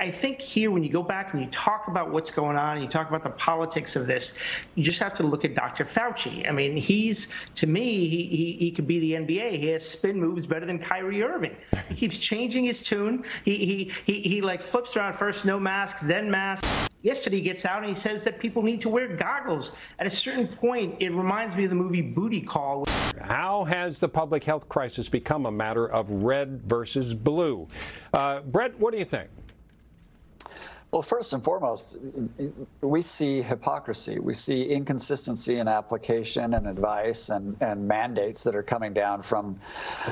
I think here, when you go back and you talk about what's going on, and you talk about the politics of this, you just have to look at Dr. Fauci. I mean, he's to me, he he, he could be the NBA. He has spin moves better than Kyrie Irving. He keeps changing his tune. He he he, he like flips around first, no masks, then masks. Yesterday, he gets out and he says that people need to wear goggles. At a certain point, it reminds me of the movie Booty Call. How has the public health crisis become a matter of red versus blue? Uh, Brett, what do you think? Well, first and foremost, we see hypocrisy. We see inconsistency in application and advice and, and mandates that are coming down from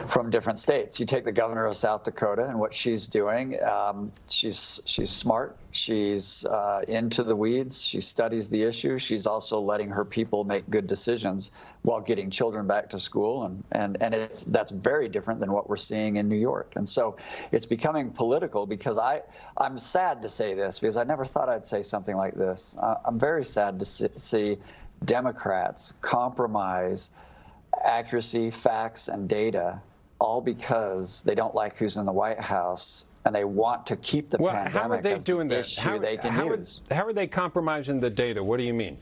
from different states. You take the governor of South Dakota and what she's doing. Um, she's she's smart. She's uh, into the weeds. She studies the issue. She's also letting her people make good decisions while getting children back to school, and and and it's that's very different than what we're seeing in New York. And so it's becoming political because I I'm sad to say this because I never thought I'd say something like this. Uh, I'm very sad to see Democrats compromise accuracy, facts, and data all because they don't like who's in the White House and they want to keep the well, pandemic how are they as doing the issue how, they can how use. Are, how are they compromising the data? What do you mean?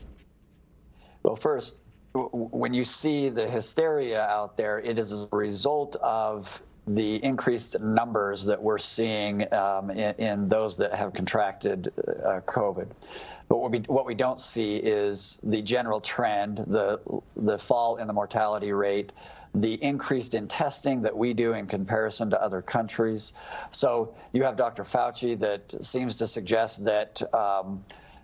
Well, first, when you see the hysteria out there, it is a result of the increased numbers that we're seeing um, in, in, those that have contracted uh, COVID. But what we what we don't see is the general trend, the the fall in the mortality rate, the increased in testing that we do in comparison to other countries. So you have Dr. Fauci that seems to suggest that, um,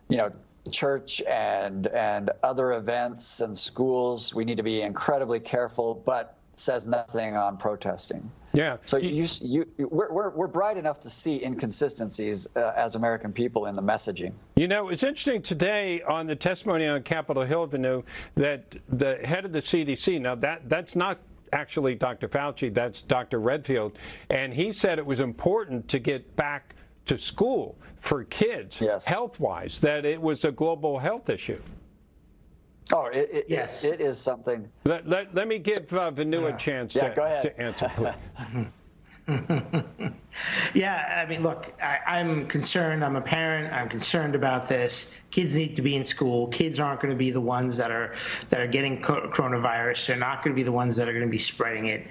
you know, church and and other events and schools, we need to be incredibly careful, but says nothing on protesting. Yeah. So you, you, we're, we're, we're bright enough to see inconsistencies uh, as American people in the messaging. You know, it's interesting today on the testimony on Capitol Hill, Vinoo, that the head of the CDC, now that that's not actually Dr. Fauci, that's Dr. Redfield, and he said it was important to get back to school for kids, yes. health-wise, that it was a global health issue. Oh, it, it, yes. it, it is something. Let, let, let me give uh, Vinoo a chance yeah, to, to answer, please. yeah, I mean, look, I, am concerned. I'm a parent. I'm concerned about this. Kids need to be in school. Kids aren't going to be the ones that are that are getting coronavirus. They're not going to be the ones that are going to be spreading it.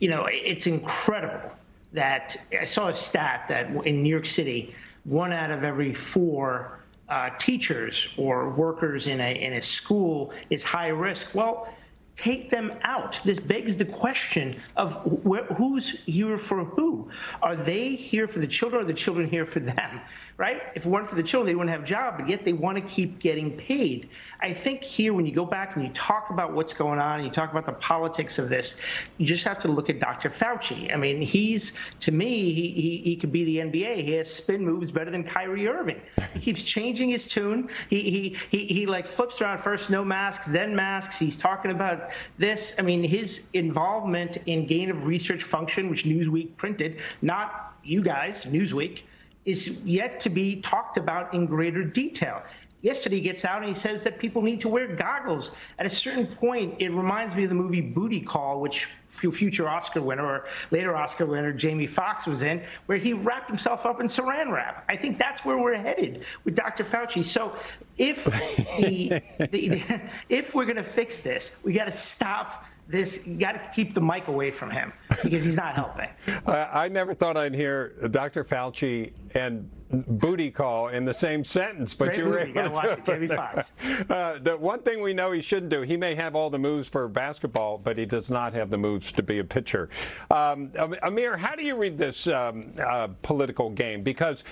You know, it's incredible that I saw a stat that in New York City, one out of every four uh, teachers or workers in a in a school is high risk. Well take them out. This begs the question of wh- who's here for who? Are they here for the children or the children here for them? Right? If it weren't for the children, they wouldn't have a job, but yet they want to keep getting paid. I think here, when you go back and you talk about what's going on and you talk about the politics of this, you just have to look at Dr. Fauci. I mean, he's, to me, he, he, he could be the NBA. He has spin moves better than Kyrie Irving. He keeps changing his tune. He, he, he, he like flips around first, no masks, then masks. He's talking about this, I mean, his involvement in gain of research function, which Newsweek printed, not you guys, Newsweek, is yet to be talked about in greater detail. Yesterday, he gets out and he says that people need to wear goggles. At a certain point, it reminds me of the movie Booty Call, which future Oscar winner or later Oscar winner Jamie Foxx was in, where he wrapped himself up in saran wrap. I think that's where we're headed with Dr. Fauci. So if the, the, if we're going to fix this, we got to stop this you got to keep the mic away from him because he's not helping. I, I never thought I'd hear Dr. Fauci and booty call in the same sentence, but Great you were movie. able to watch it. Jamie Foxx. Uh, the one thing we know he shouldn't do, he may have all the moves for basketball, but he does not have the moves to be a pitcher. Um, Amir, how do you read this um, uh, political game? Because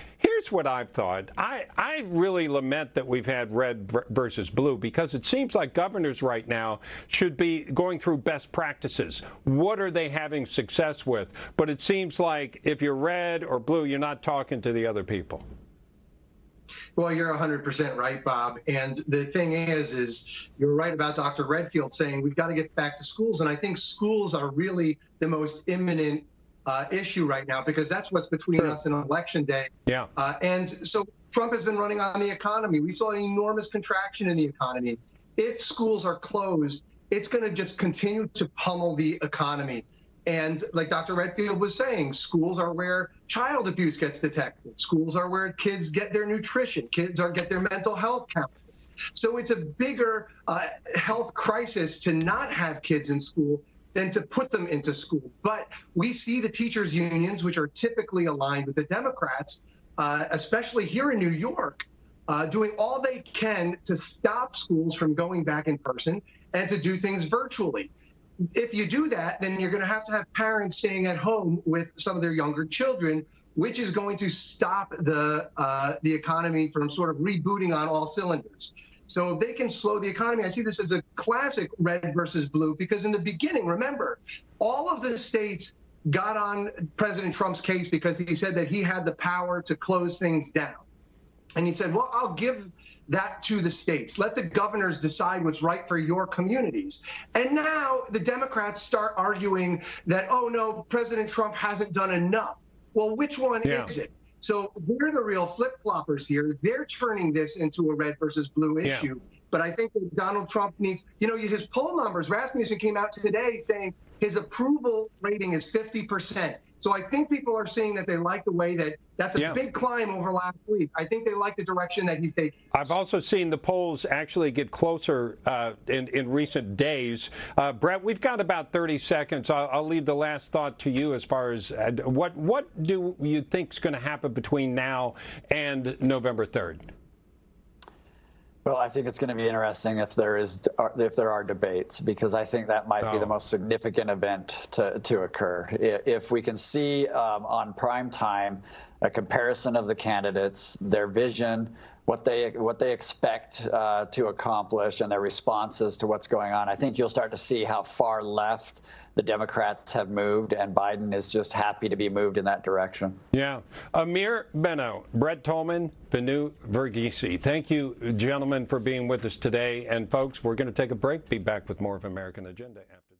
here's what I've thought. I, I really lament that we've had red versus blue because it seems like governors right now should be going through best practices. What are they having success with? But it seems like if you're red or blue, you're not talking to the other people. Well, you're 100% right, Bob. And the thing is, is you're right about Dr. Redfield saying we've got to get back to schools. And I think schools are really the most imminent uh, issue right now because that's what's between sure. us and election day. Yeah. Uh, and so Trump has been running on the economy. We saw an enormous contraction in the economy. If schools are closed, it's going to just continue to pummel the economy. And like Dr. Redfield was saying, schools are where child abuse gets detected. Schools are where kids get their nutrition. Kids are get their mental health counseling. So it's a bigger uh, health crisis to not have kids in school than to put them into school. But we see the teachers' unions, which are typically aligned with the Democrats, uh, especially here in New York, uh, doing all they can to stop schools from going back in person and to do things virtually. If you do that, then you're going to have to have parents staying at home with some of their younger children, which is going to stop the uh, the economy from sort of rebooting on all cylinders. So if they can slow the economy, I see this as a classic red versus blue because in the beginning, remember, all of the states got on President Trump's case because he said that he had the power to close things down. And he said, well, I'll give that to the states. Let the governors decide what's right for your communities. And now the Democrats start arguing that, oh, no, President Trump hasn't done enough. Well, which one Yeah. is it? So they're the real flip floppers here. They're turning this into a red versus blue Yeah. issue. But I think that Donald Trump needs, you know, his poll numbers. Rasmussen came out today saying his approval rating is 50%. So I think people are seeing that they like the way that that's a Yeah. big climb over last week. I think they like the direction that he's taking. I've also seen the polls actually get closer uh, in, in recent days. Uh, Brett, we've got about 30 seconds. I'll, I'll leave the last thought to you as far as uh, what what do you think is going to happen between now and November 3rd? Well, I think it's going to be interesting if there is if there are debates because I think that might be Oh. the most significant event to, to occur. If we can see um, on prime time a comparison of the candidates, their vision, what they what they expect uh, to accomplish, and their responses to what's going on, I think you'll start to see how far left the Democrats have moved, and Biden is just happy to be moved in that direction. Yeah. Amir Benno, Brett Tolman, Vinoo Varghese. Thank you, gentlemen, for being with us today. And folks, we're going to take a break. Be back with more of American Agenda after.